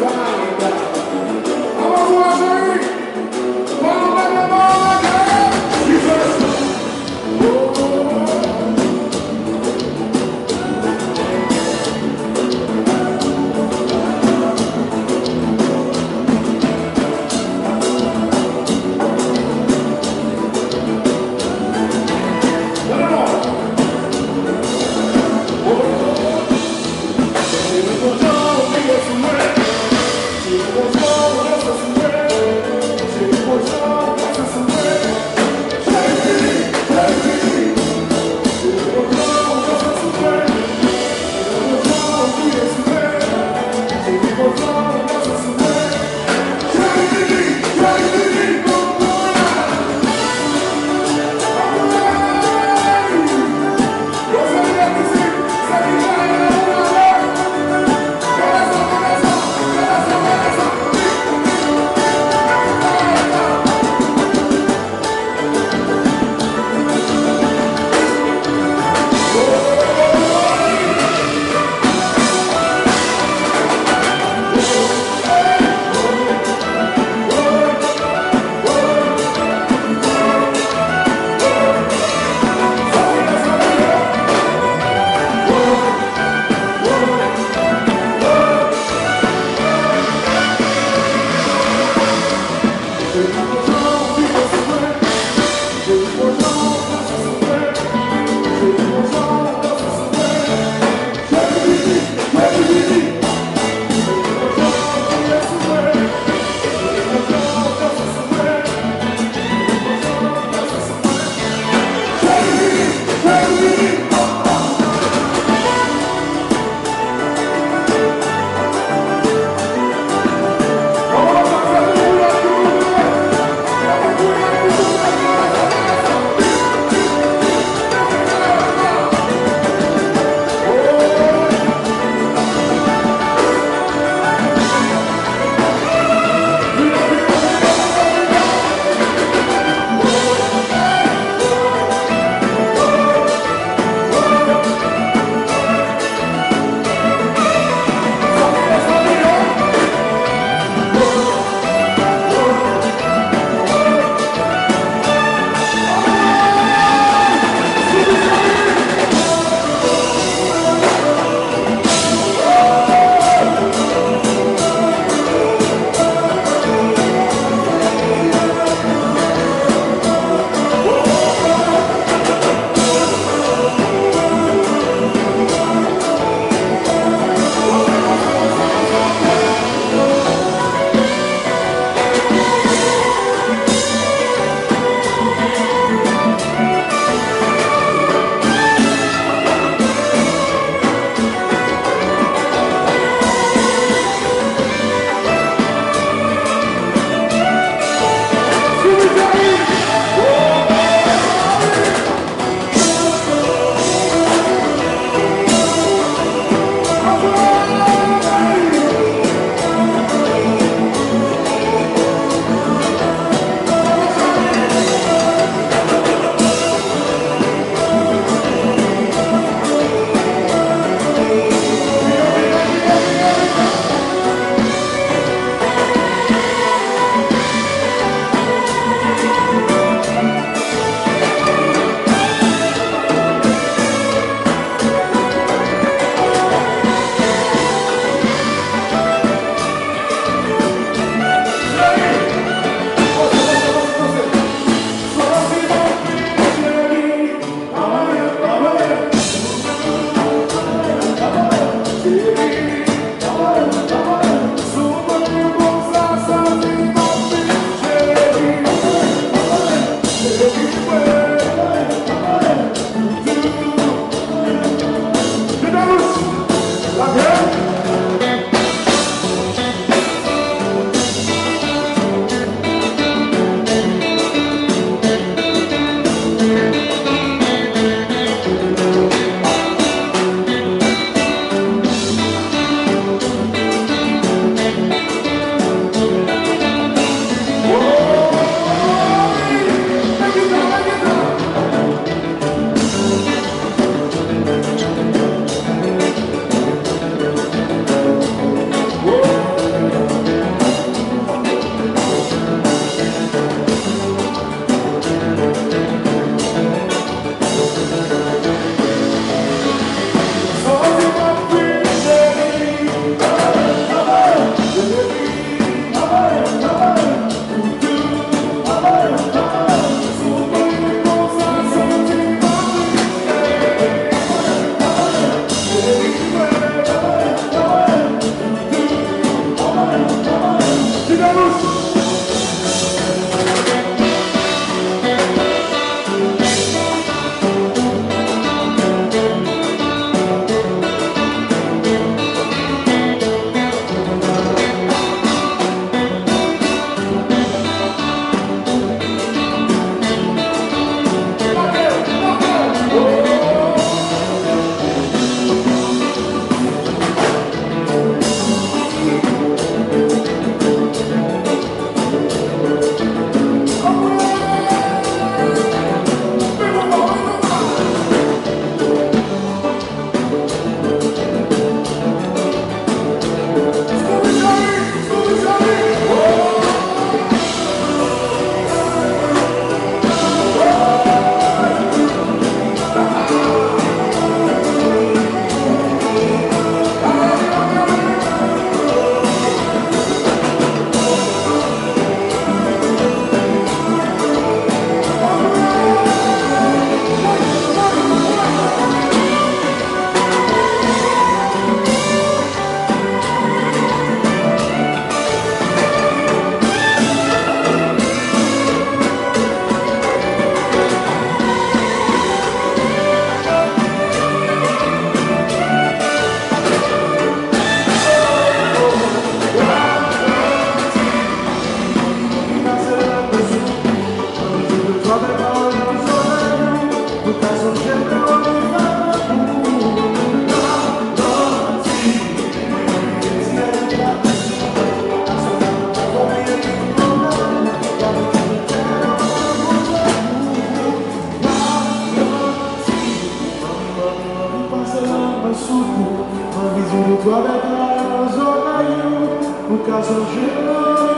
Bye. Mas o Uruguai é o Zoraio, o Casanjão